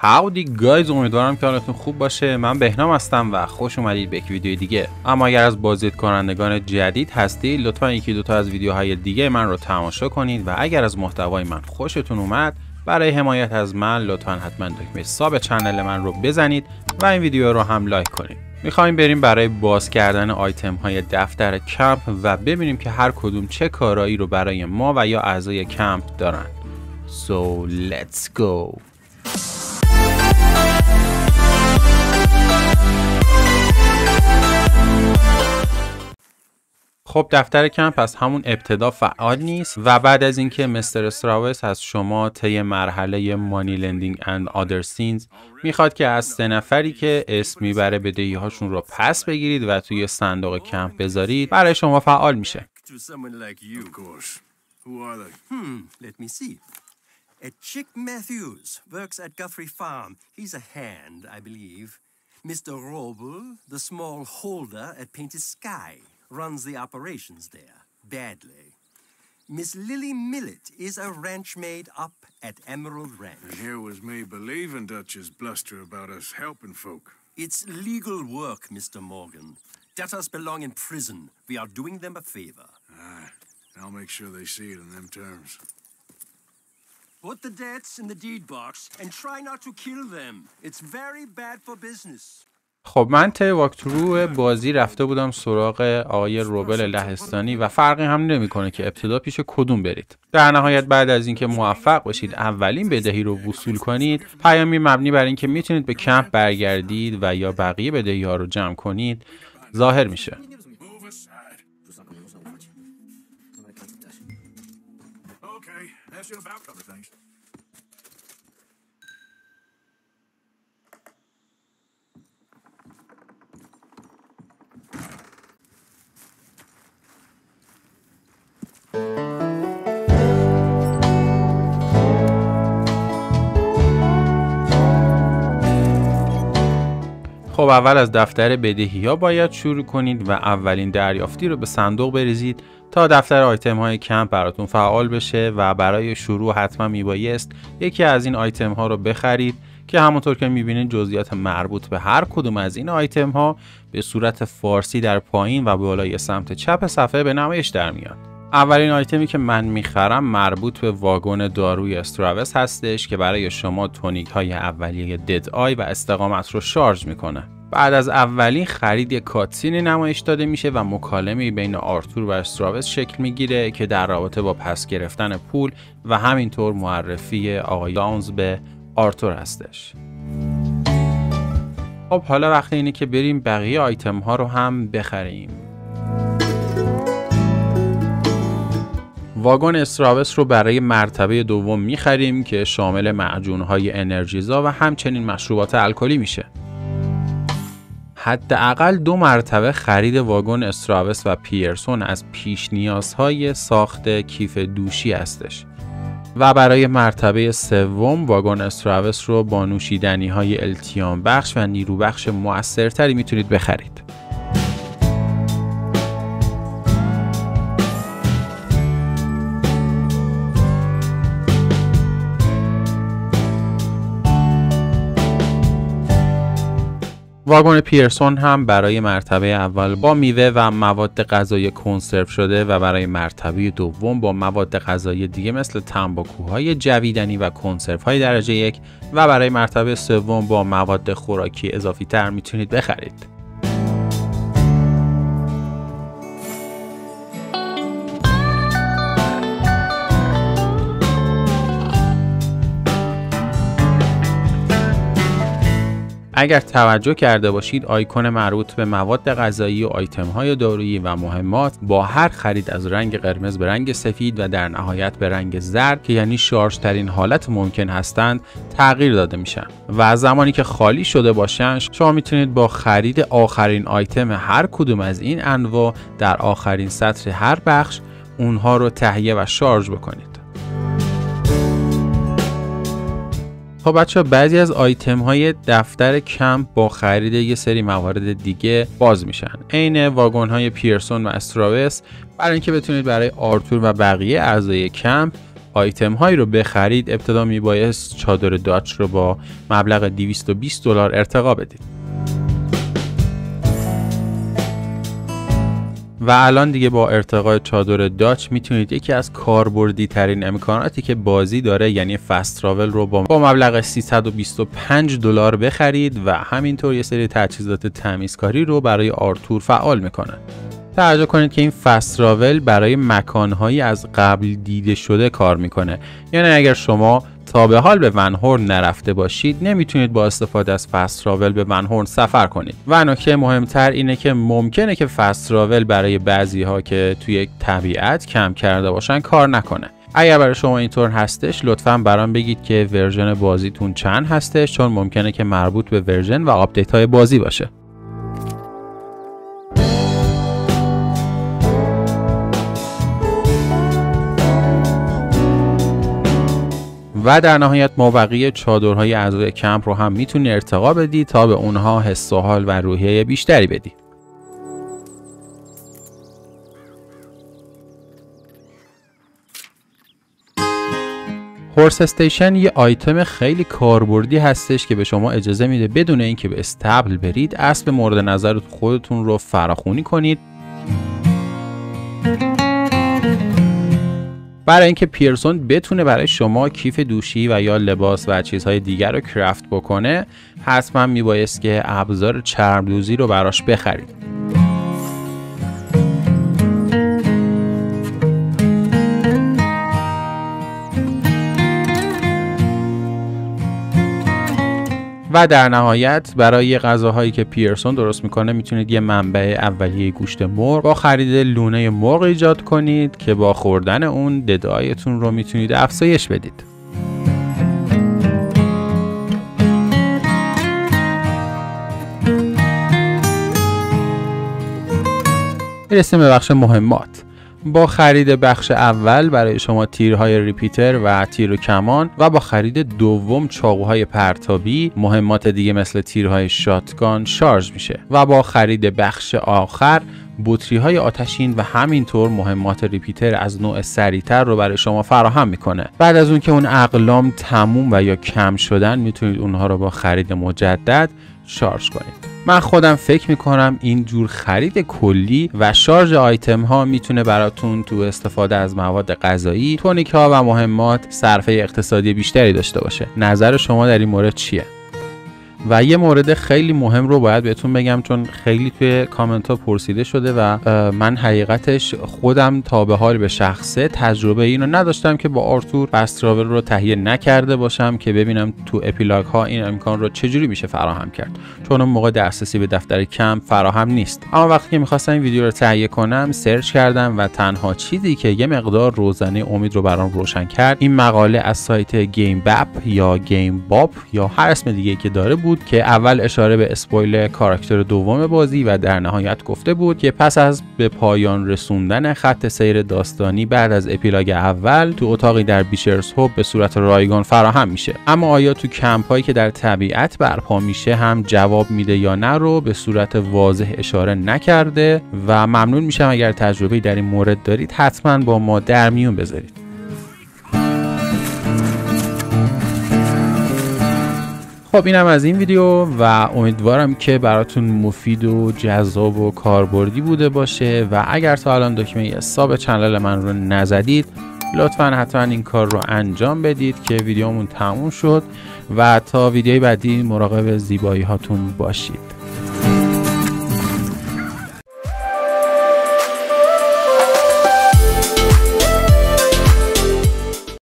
howdy guys امیدوارم که حالتون خوب باشه. من بهنام هستم و خوش اومدید به یک ویدیو دیگه. اما اگر از بازدید کنندگان جدید هستید لطفا یکی دوتا از ویدیوهای دیگه من رو تماشا کنید و اگر از محتوای من خوشتون اومد برای حمایت از من لطفا حتما دکمه sub channel من رو بزنید و این ویدیو رو هم لایک کنید. می‌خوایم بریم برای باز کردن آیتم های دفتر کمپ و ببینیم که هر کدوم چه کارایی رو برای ما و یا اعضای کمپ دارن. So let's go. خب دفتر کمپ از همون ابتدا فعال نیست و بعد از اینکه Mister استراوس از شما طی مرحله Money Lending and Other Sins می‌خواد که از سه نفری که اسم می‌بره بدهی هاشون رو پس بگیرید و توی صندوق کمپ بذارید برای شما فعال میشه. Mr. Roble, the small holder at Painted Sky. Runs the operations there, badly. Miss Lily Millet is a ranch maid up at Emerald Ranch. And here was me believing Dutch's bluster about us helping folk. It's legal work, Mr. Morgan. Debtors belong in prison. We are doing them a favor. Aye, I'll make sure they see it in them terms. Put the debts in the deed box and try not to kill them. It's very bad for business. خب من طی واکترو بازی رفته بودم سراغ آقای روبل لهستانی و فرقی هم نمی‌کنه که ابتدا پیش کدوم برید. در نهایت بعد از اینکه موفق باشید اولین بدهی رو وصول کنید. پیامی مبنی بر اینکه می‌تونید به کمپ برگردید و یا بقیه بدهی ها رو جمع کنید ظاهر میشه. خب اول از دفتر بدهی ها باید شروع کنید و اولین دریافتی رو به صندوق بریزید تا دفتر آیتم های کمپ براتون فعال بشه و برای شروع حتما میبایست یکی از این آیتم ها رو بخرید که همونطور که می‌بینید جزئیات مربوط به هر کدوم از این آیتم ها به صورت فارسی در پایین و بالای سمت چپ صفحه به نمایش در میاد. اولین آیتمی که من می‌خرم مربوط به واگن داروی استراوس هستش که برای شما tonic های اولیه Dead Eye و استقامت رو شارژ می‌کنه. بعد از اولین خرید یک کاتسینی نمایش داده میشه و مکالمه بین آرتور و استراوس شکل می‌گیره که در رابطه با پس گرفتن پول و همینطور معرفی آقای داونز به آرتور هستش. خب حالا وقت اینه که بریم بقیه آیتم ها رو هم بخریم. واگن استراوس رو برای مرتبه دوم می‌خریم که شامل معجون های انرژیزا و همچنین مشروبات الکلی میشه. حداقل دو مرتبه خرید واگن استراوس و پیرسون از پیش نیازهای ساخت کیف دوشی هستش. و برای مرتبه سوم واگن استراوس رو با نوشیدنی های التیام بخش و نیرو بخش موثرتری می‌تونید بخرید. واگن پیرسون هم برای مرتبه اول با میوه و مواد غذایی کنسرو شده و برای مرتبه دوم با مواد غذایی دیگه مثل تنباکوهای جویدنی و کنسرو های درجه یک و برای مرتبه سوم با مواد خوراکی اضافی تر می‌تونید بخرید. اگر توجه کرده باشید آیکون مربوط به مواد غذایی و آیتم های دارویی و مهمات با هر خرید از رنگ قرمز به رنگ سفید و در نهایت به رنگ زرد که یعنی شارژ ترین حالت ممکن هستند تغییر داده میشن. و زمانی که خالی شده باشن شما می‌تونید با خرید آخرین آیتم هر کدوم از این انواع در آخرین سطر هر بخش اونها رو تهیه و شارژ بکنید. خب بچه ها بعضی از آیتم های دفتر کمپ با خرید یه سری موارد دیگه باز میشن. عین واگن های پیرسون و استراوس. برای اینکه بتونید برای آرتور و بقیه اعضای کمپ آیتم هایی رو بخرید ابتدا میبایست چادر داچ رو با مبلغ 220 دلار ارتقا بدید. و الان دیگه با ارتقای چادر داچ می‌تونید یکی از کاربردی ترین امکاناتی که بازی داره یعنی fast travel رو با, مبلغ 325 دلار بخرید و همینطور یه سری تجهیزات تمیزکاری رو برای آرتور فعال می‌کنه. توجه کنید که این fast travel برای مکانهایی از قبل دیده شده کار می‌کنه. یعنی اگر شما تا به حال به ونهورن نرفته باشید نمی‌تونید با استفاده از fast travel به ونهورن سفر کنید. و نکته مهمتر اینه که ممکنه که fast travel برای بعضی ها که توی طبیعت کمپ کرده باشن کار نکنه. اگر برای شما اینطور هستش لطفا برام بگید که ورژن بازیتون چند هستش چون ممکنه که مربوط به ورژن و آپدیت های بازی باشه. و در نهایت مابقی چادرهای اعضای کمپ رو هم می‌تونی ارتقا بدی تا به اونها حس و حال و روحیه بیشتری بدی. هورس استیشن یه آیتم خیلی کاربردی هستش که به شما اجازه میده بدون اینکه به استبل برید اسب مورد نظر خودتون رو فراخونی کنید برای اینکه پیرسون بتونه برای شما کیف دوشی و یا لباس و چیزهای دیگر رو کرافت بکنه حتما میبایست که ابزار چرمدوزی رو براش بخرید. و در نهایت برای غذاهایی که پیرسون درست می‌کنه می‌تونید یه منبع اولیه گوشت مرغ با خرید لونه مرغ ایجاد کنید که با خوردن اون ددایتون رو می‌تونید افزایش بدید. می‌رسیم به بخش مهمات. با خرید بخش اول برای شما تیرهای ریپیتر و تیر و کمان و با خرید دوم چاقوهای پرتابی مهمات دیگه مثل تیرهای شاتگان شارژ میشه. و با خرید بخش آخر بطری های آتشین و همینطور مهمات ریپیتر از نوع سریعتر رو برای شما فراهم می‌کنه. بعد از اون که اون اقلام تموم و یا کم شدن می‌تونید اونها رو با خرید مجدد شارژ کنید. من خودم فکر می‌کنم این جور خرید کلی و شارژ آیتم ها می‌تونه براتون تو استفاده از مواد غذایی tonic ها و مهمات صرفه اقتصادی بیشتری داشته باشه. نظر شما در این مورد چیه؟ و یه مورد خیلی مهم رو باید بهتون بگم چون خیلی توی کامنت ها پرسیده شده و من حقیقتش خودم تا به حال به شخصه تجربه اینو نداشتم که با آرتور fast رو تهیه نکرده باشم که ببینم تو epilogue ها این امکان رو چجوری میشه فراهم کرد. چون اون موقع دسترسی به دفتر کمپ فراهم نیست. اما وقتی که می‌خواستم این ویدیو رو تهیه کنم سرچ کردم و تنها چیزی که یه مقدار روزنه امید رو برام روشن کرد این مقاله از سایت گیم یا گیم باب یا هر اسم دیگه که داره بود بود که اول اشاره به spoil کاراکتر دوم بازی و در نهایت گفته بود که پس از به پایان رسوندن خط سیر داستانی بعد از epilogue اول تو اتاقی در Beecher's Hope به صورت رایگان فراهم میشه. اما آیا تو کمپ هایی که در طبیعت برپا میشه هم جواب میده یا نه رو به صورت واضح اشاره نکرده و ممنون میشم اگر تجربه در این مورد دارید حتما با ما در میون بذارید. خب اینم از این ویدیو و امیدوارم که براتون مفید و جذاب و کاربردی بوده باشه و اگر تا الان دکمه حساب چنل من رو نزدید لطفا حتما این کار رو انجام بدید که ویدیومون تموم شد و تا ویدیوی بعدی مراقب زیبایی هاتون باشید.